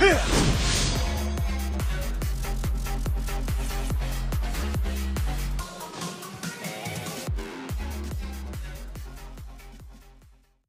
嘿